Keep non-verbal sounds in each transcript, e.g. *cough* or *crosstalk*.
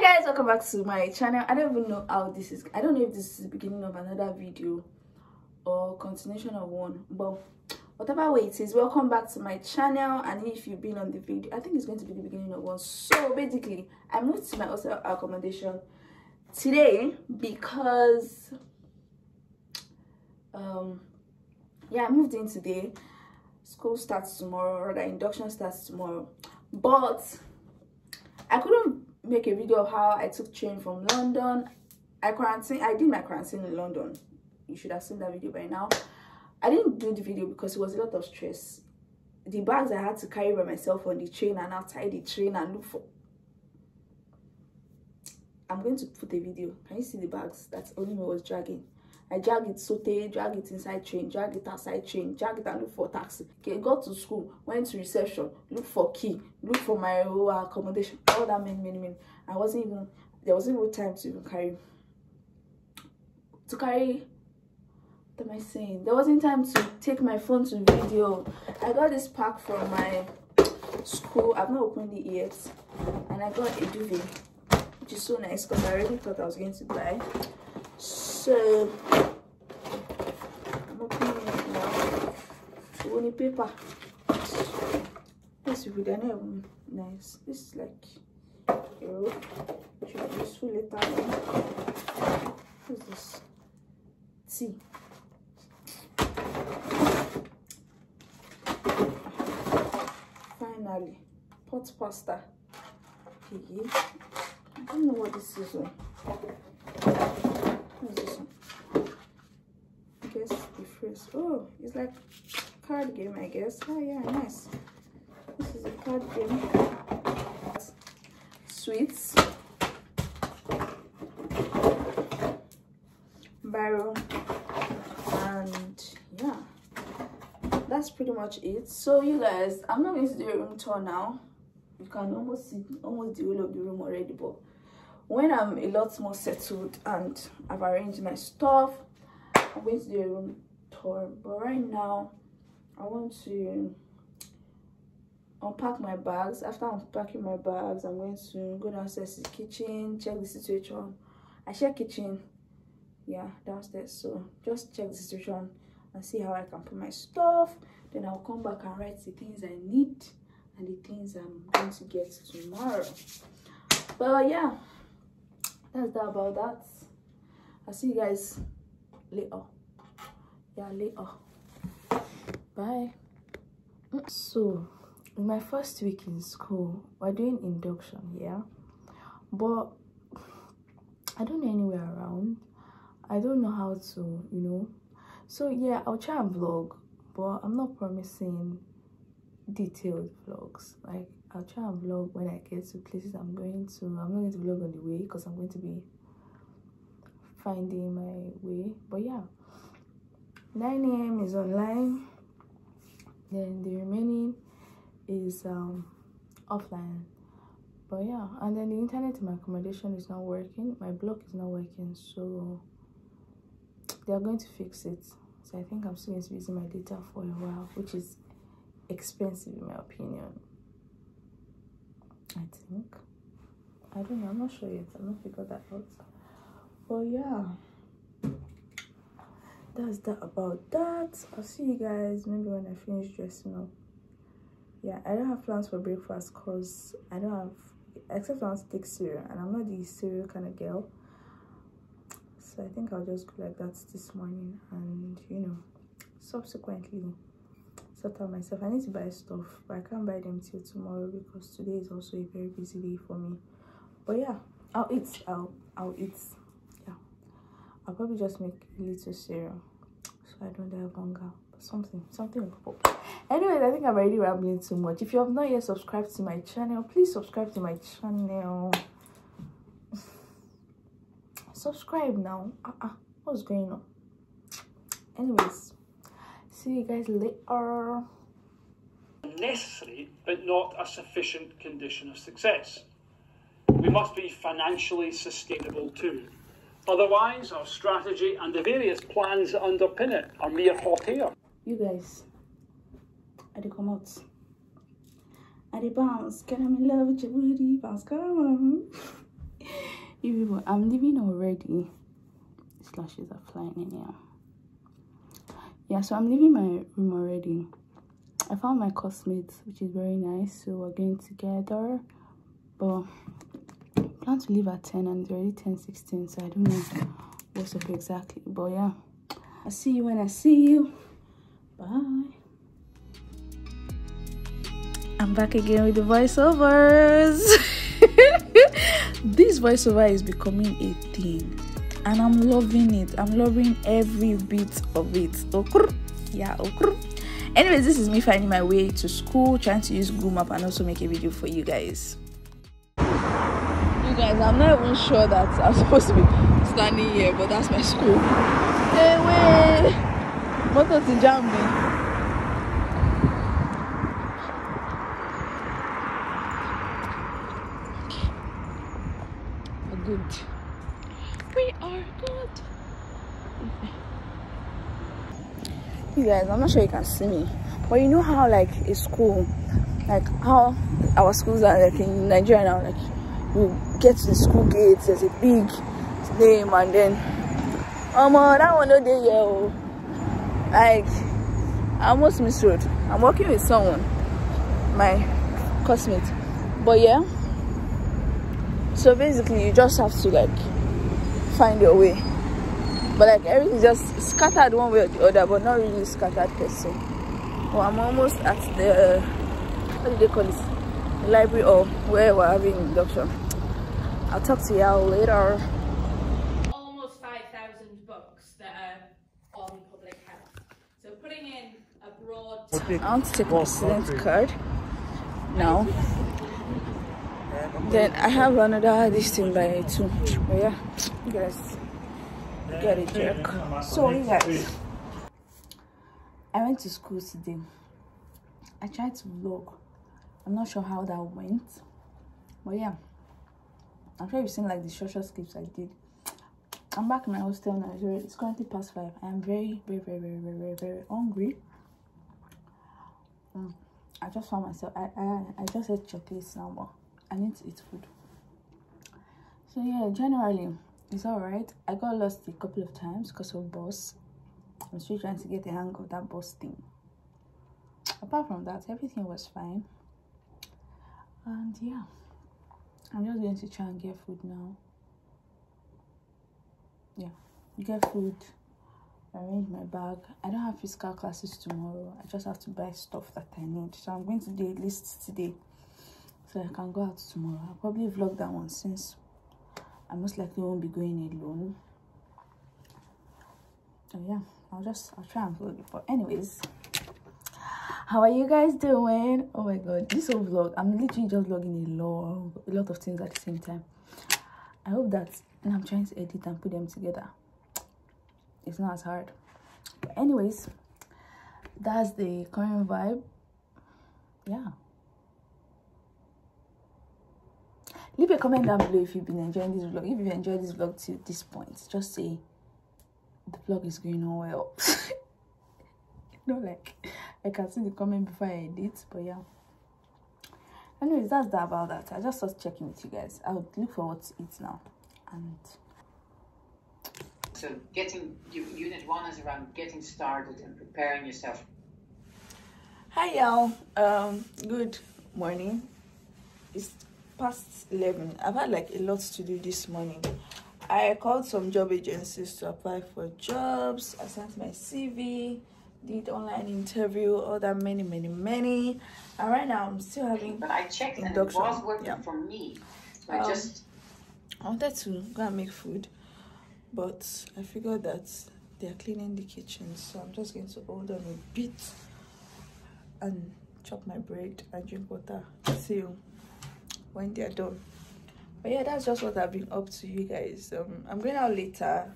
guys welcome back to my channel. I don't even know how this is i don't know if this is the beginning of another video or continuation of one but whatever way it is welcome back to my channel. And if you've been on the video i think it's going to be the beginning of one. So basically i moved to my hostel accommodation today because um yeah i moved in today. School starts tomorrow or the induction starts tomorrow. But i couldn't make a video of how I took train from London. I quarantine I did my quarantine in London. You should have seen that video by now. I didn't do the video because it was a lot of stress. The bags I had to carry by myself on the train and outside the train and look for I'm going to put a video. Can you see the bags that only me was dragging? I drag it saute, drag it inside train, drag it outside train, drag it and look for taxi. Okay, got to school, went to reception, look for key, look for my uh, accommodation. All that many, many, many. I wasn't even there wasn't even time to even carry to carry what am I saying? There wasn't time to take my phone to video. I got this pack from my school. I've not opened it yet. And I got a duvet, which is so nice because I already thought I was going to buy. So I'm opening it now. Only paper. This is really nice. This is like a rope. Should be useful later on. What's this? Tea. Finally, pot pasta. Okay. I don't know what this is. This oh it's like card game i guess. Oh yeah nice. This is a card game. Sweets. Barrel. And yeah. That's pretty much it. So you guys i'm not going to do a room tour now. You can almost see almost the whole of the room already but when i'm a lot more settled and i've arranged my stuff i'm going to do a room tour but right now i want to unpack my bags. After unpacking my bags i'm going to go downstairs to the kitchen check the situation. I share kitchen. Yeah downstairs. So just check the situation and see how i can put my stuff. Then i'll come back and write the things i need and the things i'm going to get tomorrow. But yeah that's that about that. I'll see you guys later. Yeah later. Bye. Mm, so in my first week in school we're doing induction yeah? But i don't know anywhere around. I don't know how to you know? So yeah i'll try and vlog but i'm not promising detailed vlogs. Like i'll try and vlog when i get to places i'm going to. I'm not going to vlog on the way because i'm going to be finding my way. But yeah 9 a.m is online. Then the remaining is um offline. But yeah and then the internet in my accommodation is not working. My block is not working so they are going to fix it. So i think i'm still going to be using my data for a while which is expensive in my opinion i think. I don't know i'm not sure yet. I'm not figured that out. But yeah. That's that about that. I'll see you guys maybe when i finish dressing up. Yeah i don't have plans for breakfast because i don't have except i want to take cereal and i'm not the cereal kind of girl. So i think i'll just go like that this morning and you know subsequently out myself i need to buy stuff but i can't buy them till tomorrow because today is also a very busy day for me but yeah i'll eat i'll i'll eat yeah I'll probably just make a little cereal so I don't have hunger. But something, something. Anyways, I think I'm already rambling too much. If you have not yet subscribed to my channel, please subscribe to my channel. *sighs* subscribe now. Uh -uh. What's going on? Anyways, see you guys later. Necessary, but not a sufficient condition of success. We must be financially sustainable too. Otherwise, our strategy and the various plans that underpin it are mere hot air. You guys, I did come out. I did bounce. Can I in love with your booty? Bounce, come on. *laughs* you people, I'm leaving already. Slashes are flying in here. Yeah, so I'm leaving my room already. I found my cosmates, which is very nice. So we're going together. But I plan to leave at 10 and it's already 10 16, so I don't know what's up exactly. But yeah, I'll see you when I see you. Bye. I'm back again with the voiceovers. *laughs* this voiceover is becoming a thing and I'm loving it. I'm loving every bit of it. Okur. Yeah, okur. Anyways, this is me finding my way to school, trying to use Google Map and also make a video for you guys. You guys, I'm not even sure that I'm *laughs* supposed to be standing here, but that's my school. Hey, wait! Motor to jam me. good. We are good. Guys, I'm not sure you can see me, but you know how like a school, like how our schools are like in Nigeria now, like you get to the school gates, there's a big name, and then um, uh, that one don't there, yo. Like I almost misread. I'm working with someone, my classmate, but yeah so basically you just have to like find your way but like everything just scattered one way or the other but not really scattered person well i'm almost at the what do they call it the library or where we're having induction. I'll talk to y'all later. Almost 5000 books that are on public health. So putting in a broad i want to take my student card now. Then I have another this thing by two. But yeah, you guys get it, jerk. So you guys, I went to school today. I tried to vlog. I'm not sure how that went, but yeah, I'm sure you've seen like the short short clips I did. I'm back in my hostel now. It's currently past five. I am very, very, very, very, very, very, very hungry. Mm. I just found myself. I I I just ate chocolates now. I need to eat food. So yeah, generally it's alright. I got lost a couple of times because of bus. I'm still trying to get the hang of that bus thing. Apart from that, everything was fine. And yeah, I'm just going to try and get food now. Yeah, get food, arrange my bag. I don't have physical classes tomorrow. I just have to buy stuff that I need. So I'm going to do a list today so I can go out tomorrow. I'll probably vlog that one since I most likely won't be going alone. So yeah, I'll just I'll try and vlog it. But anyways, how are you guys doing? Oh my god, this whole vlog, I'm literally just vlogging a lot, a lot of things at the same time. I hope that and I'm trying to edit and put them together. It's not as hard. But anyways, that's the current vibe. Yeah. Leave a comment down below if you've been enjoying this vlog. If you've enjoyed this vlog to this point just say the vlog is going on well. *laughs* You know like i can see the comment before i edit but yeah. Anyways that's that about that. I just was checking with you guys. I would look forward to it now. And so getting unit one is around getting started and preparing yourself. Hi y'all. Um good morning. It's past 11 i've had like a lot to do this morning. I called some job agencies to apply for jobs i sent my cv did online interview all that many many many. And right now i'm still having but i checked induction. and it was working yeah. for me. So um, i just i wanted to go and make food but i figured that they're cleaning the kitchen so i'm just going to hold on a bit and chop my bread and drink water. Till when they're done. But yeah that's just what i've been up to you guys. Um i'm going out later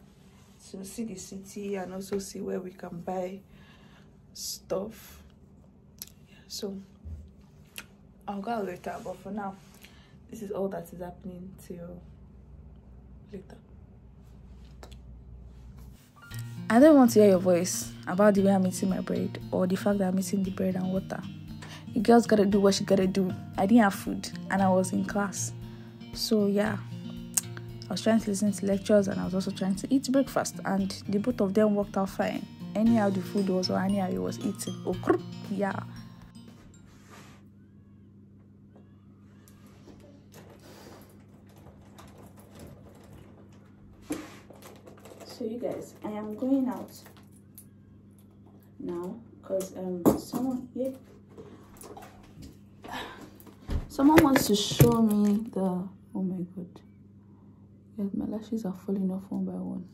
to see the city and also see where we can buy stuff. So i'll go out later but for now this is all that is happening till later. I don't want to hear your voice about the way I'm eating my bread or the fact that I'm eating the bread and water the girl's gotta do what she gotta do. I didn't have food and I was in class. So yeah, I was trying to listen to lectures and I was also trying to eat breakfast, and the both of them worked out fine. Anyhow, the food was or anyhow it was eating. Oh, yeah. So you guys, I am going out now because um someone yeah someone wants to show me the oh my god. Yeah my lashes are falling off one by one.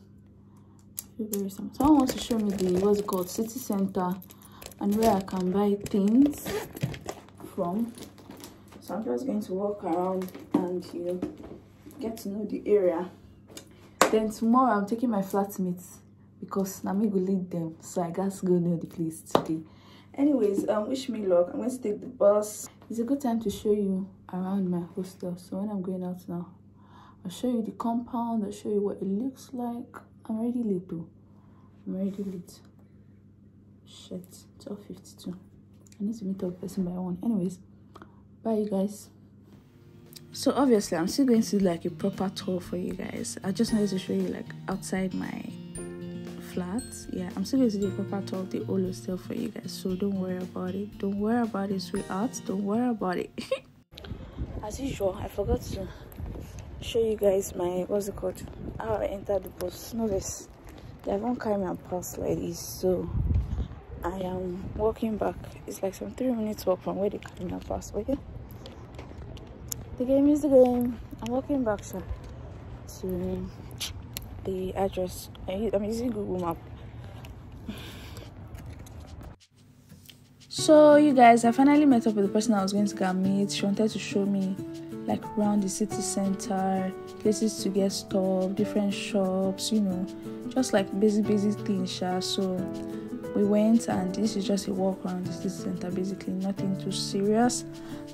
Someone wants to show me the what's it called city center and where i can buy things from. So i'm just going to walk around and you know get to know the area. Then tomorrow i'm taking my flatmates because Nami will lead them. So i guess go know the place today. Anyways um wish me luck. I'm going to take the bus it's a good time to show you around my hostel. So when i'm going out now i'll show you the compound i'll show you what it looks like. I'm already late though. I'm already late. Shit 12:52. i need to meet up person by one. Anyways bye you guys. So obviously i'm still going to do like a proper tour for you guys. I just wanted to show you like outside my flat yeah i'm still going to do a proper tour of the Olo hostel for you guys so don't worry about it. Don't worry about it sweetheart don't worry about it. *laughs* As usual i forgot to show you guys my what's it called? How i entered the bus notice they haven't carried my pass like this so i am walking back. It's like some three minutes walk from where they carry my pass okay? The game is the game. I'm walking back sir, to the address. I'm using Google Map. So you guys, I finally met up with the person I was going to go meet. She wanted to show me like around the city center, places to get stuff, different shops, you know, just like basic basic things. Yeah. So we went and this is just a walk around the city center, basically nothing too serious.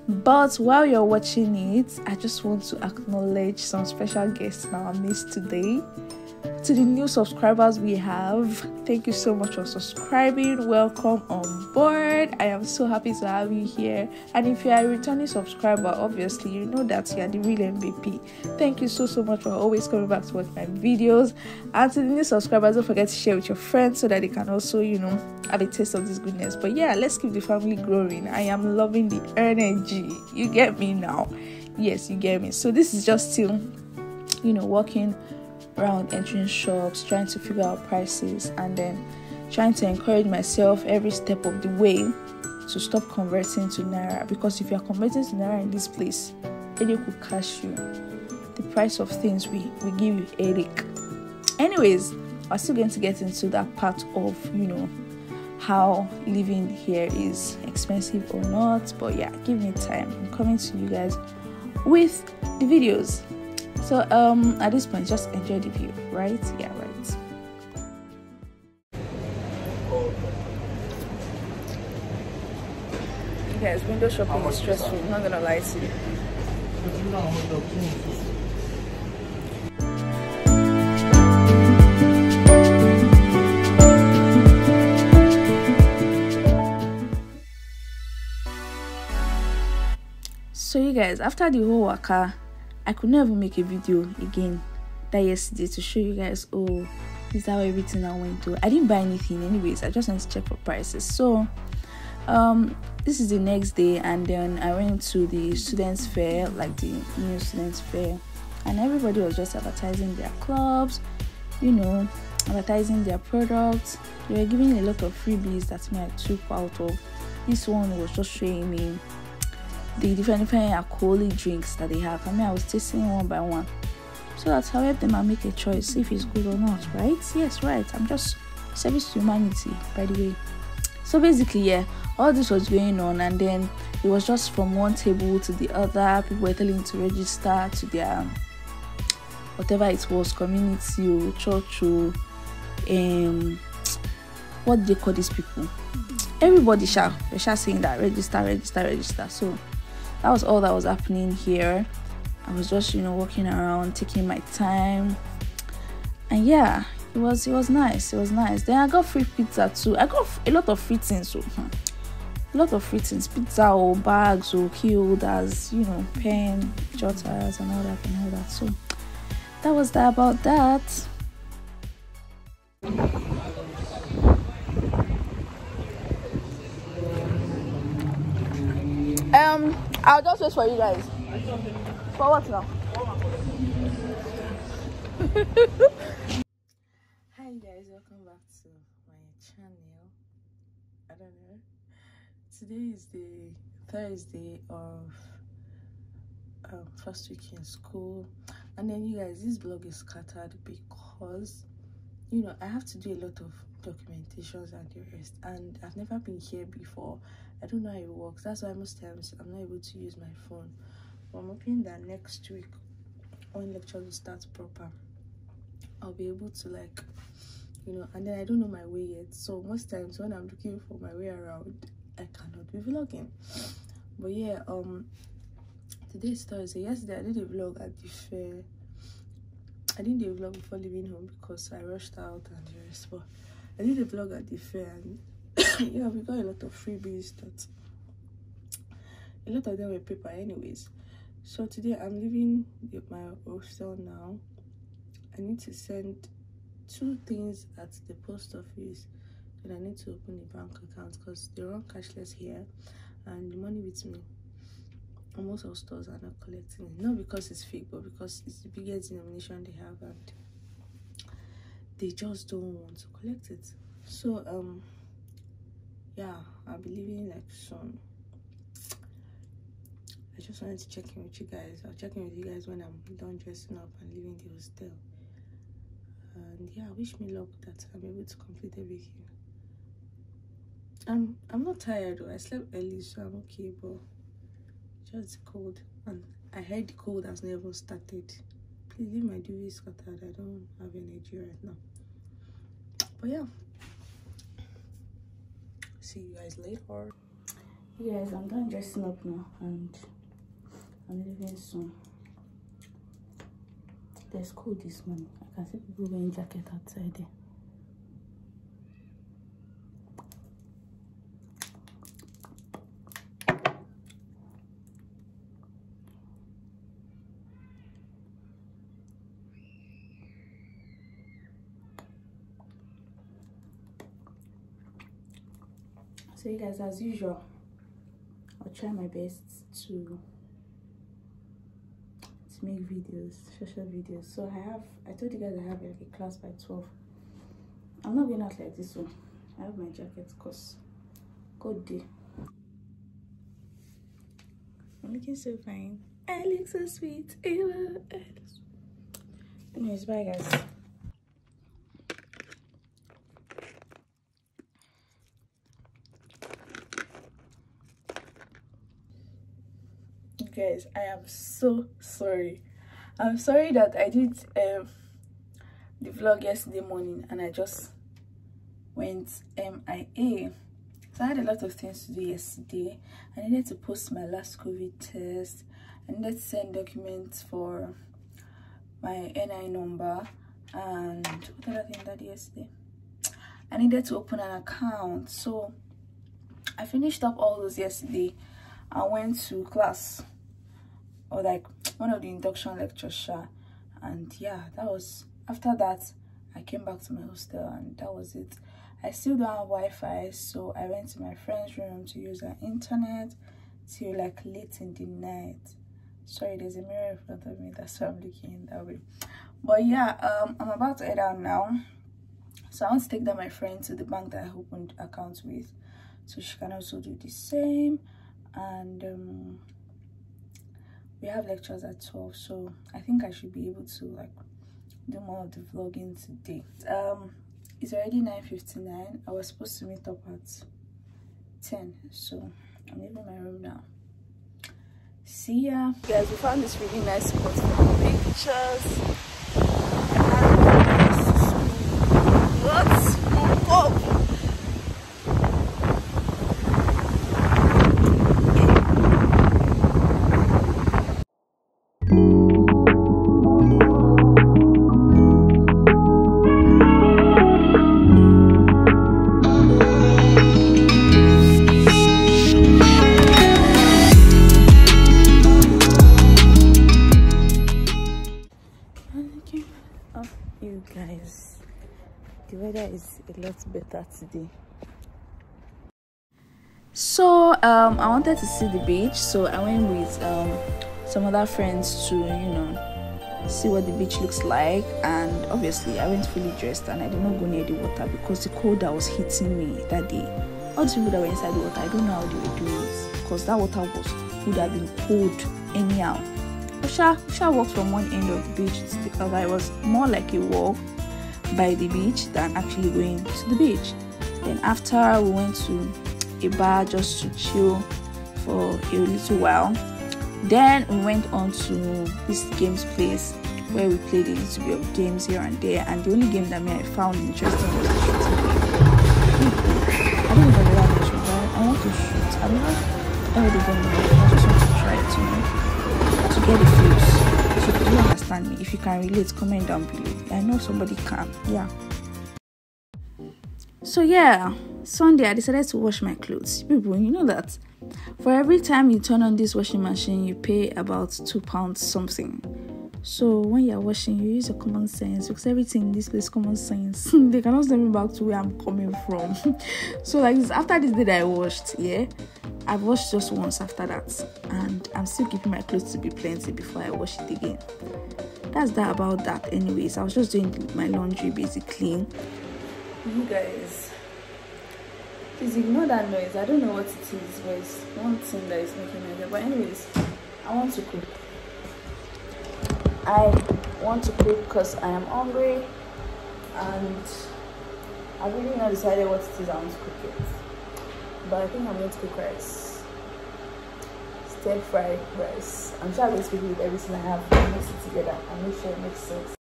But while you're watching it, I just want to acknowledge some special guests in our midst today to the new subscribers we have. Thank you so much for subscribing. Welcome on board. I am so happy to have you here. And if you are a returning subscriber obviously you know that you are the real mvp thank you so so much for always coming back to watch my videos. And to the new subscribers don't forget to share with your friends so that they can also you know have a taste of this goodness. But yeah let's keep the family growing. I am loving the energy. You get me now. Yes you get me. So this is just still you know working around entering shops, trying to figure out prices, and then trying to encourage myself every step of the way to stop converting to naira. Because if you are converting to naira in this place, headache will cash you. The price of things we we give you headache. Anyways, I'm still going to get into that part of you know how living here is expensive or not. But yeah, give me time. I'm coming to you guys with the videos so um at this point just enjoy the view right? Yeah right. Guys window shopping is stressful I'm not gonna lie to you. So you guys after the whole waka I could never make a video again that yesterday to show you guys oh this is how everything I went to. I didn't buy anything anyways, I just went to check for prices. So um this is the next day and then I went to the students fair, like the new students fair, and everybody was just advertising their clubs, you know, advertising their products. They were giving a lot of freebies that me I took out of. This one was just showing me the different different alcoholic drinks that they have. I mean, I was tasting one by one, so that's how I help them and make a choice if it's good or not, right? Yes, right. I'm just service to humanity, by the way. So basically, yeah, all this was going on, and then it was just from one table to the other. People were telling to register to their whatever it was, community or church or um, what do they call these people? Everybody shall, they shall saying that register, register, register. So that was all that was happening here. I was just, you know, walking around, taking my time. And yeah, it was it was nice. It was nice. Then I got free pizza too. I got a lot of free things. So, hmm, a lot of free things, pizza or bags or key holders, you know, pen, jotters and all that and all that. So that was that about that um i'll just wait for you guys for what now *laughs* Hi guys, welcome back to my channel. I don't know. Today is the Thursday of um, first week in school, and then you guys, this blog is scattered because you know I have to do a lot of documentations and the rest, and I've never been here before. I don't know how it works. That's why most times I'm not able to use my phone. But I'm hoping that next week when lectures will start proper I'll be able to like you know and then I don't know my way yet so most times when I'm looking for my way around I cannot be vlogging but yeah um today is Thursday yesterday I did a vlog at the fair I didn't do a vlog before leaving home because I rushed out and the rest but I did a vlog at the fair and *coughs* yeah we got a lot of freebies that a lot of them were paper anyways so today I'm leaving my hostel now I need to send two things at the post office. and I need to open a bank account because they run cashless here and the money with me. Most of stores are not collecting it. Not because it's fake, but because it's the biggest denomination they have and they just don't want to collect it. So um yeah, I'll be leaving like soon. I just wanted to check in with you guys. I'll check in with you guys when I'm done dressing up and leaving the hostel and yeah wish me luck that i'm able to complete everything i'm i'm not tired though i slept early so i'm okay but just cold and i heard the cold has never started. Please leave my duvet scattered. I don't have energy right now. But yeah. See you guys later. You guys i'm done dressing up now and i'm leaving soon. There's cold this morning. I can see people wearing jacket outside there you guys as usual i'll try my best to to make videos social videos. So i have i told you guys i have like a class by 12 i'm not going out like this one i have my jacket because good day. I'm looking so fine. I look so sweet. Anyways bye guys guys i am so sorry. I'm sorry that i did um the vlog yesterday morning and i just went mia so i had a lot of things to do yesterday. I needed to post my last covid test. I needed to send documents for my ni number and what other thing that yesterday? I needed to open an account. So i finished up all those yesterday I went to class or like one of the induction lectures and yeah that was after that i came back to my hostel and that was it. I still don't have wi-fi so i went to my friend's room to use her internet till like late in the night. Sorry there's a mirror in front of me that's why i'm looking that way. But yeah um i'm about to head out now. So i want to take down my friend to the bank that i opened account with so she can also do the same. And um we have lectures at 12 so i think i should be able to like do more of the vlogging today. Um it's already 9:59. i was supposed to meet up at 10 so i'm leaving my room now. See ya. Guys we found this really nice spot for pictures better today so um i wanted to see the beach so i went with um some other friends to you know see what the beach looks like and obviously i went fully dressed and i did not go near the water because the cold that was hitting me that day. All the people that were inside the water i don't know how they were doing it because that water was would have been cold anyhow. Usha, Usha walked from one end of the beach to the other. It was more like a walk by the beach than actually going to the beach. Then after we went to a bar just to chill for a little while. Then we went on to this games place where we played a little bit of games here and there. And the only game that me I found interesting was the shooting game. I don't even know that much, but I want to shoot. I'm not already done it. I just want to try it, know, to get a feel. So do you understand me? If you can relate, comment down below. I know somebody can. Yeah. So yeah, Sunday I decided to wash my clothes. People, you know that for every time you turn on this washing machine, you pay about two pounds something. So when you're washing, you use your common sense because everything in this place common sense. *laughs* they cannot send me back to where I'm coming from. *laughs* so like after this day I washed, yeah, I've washed just once after that, and I'm still keeping my clothes to be plenty before I wash it again. That's that about that. Anyways, I was just doing my laundry basically. You guys, please ignore that noise. I don't know what it is, but it's one thing that is making noise. But anyways, I want to cook. I want to cook because I am hungry and I really not decided what it is I want to cook yet. But I think I'm going to cook rice. Stir fried rice. I'm sure I'm going to cook with everything I have and mix it together and make sure it makes sense.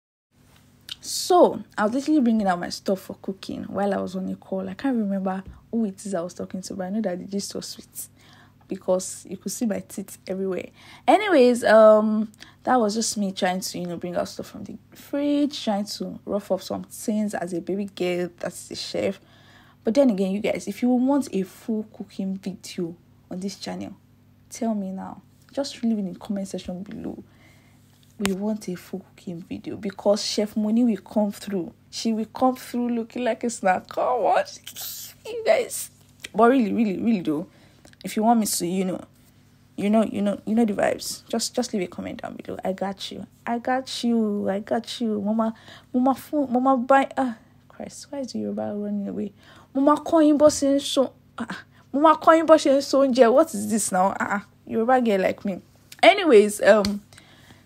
So I was literally bringing out my stuff for cooking while I was on a call. I can't remember who it is I was talking to, but I know that the gist was sweet because you could see my teeth everywhere. Anyways, um, that was just me trying to you know bring out stuff from the fridge, trying to rough up some things as a baby girl that's the chef. But then again, you guys, if you want a full cooking video on this channel, tell me now. Just leave it in the comment section below. We want a full cooking video because Chef Monny will come through. She will come through looking like a snack. Come on, you guys. But really, really, really though if you want me to, you know, you know, you know, you know the vibes. Just just leave a comment down below. I got you. I got you. I got you. Mama, mama, food, mama, buy. Ah, Christ, why is Yoruba running away? Mama, coin bossing so. Ah. What is this now? Ah, Yoruba girl like me. Anyways, um,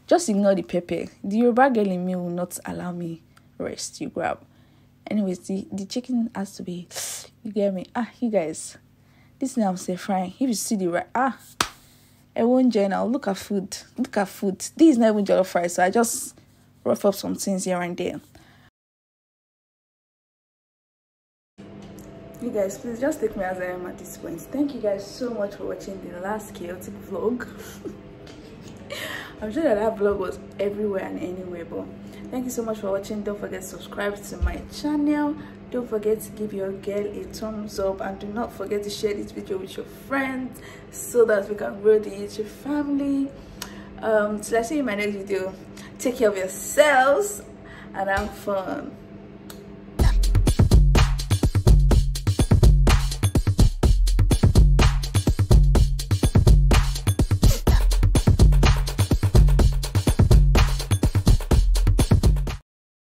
just ignore the pepper. The Yoruba girl in me will not allow me rest. You grab. Anyways, the the chicken has to be. You get me? Ah, you guys this now I'm say frying. If you see the right ah I won't join now look at food. Look at food. This is not even jollof rice, so I just rough up some things here and there. You guys, please just take me as I am at this point. Thank you guys so much for watching the last chaotic vlog. *laughs* I'm sure that that vlog was everywhere and anywhere, but thank you so much for watching. Don't forget to subscribe to my channel don't forget to give your girl a thumbs up and do not forget to share this video with your friends so that we can grow the youtube family um till i see you in my next video take care of yourselves and have fun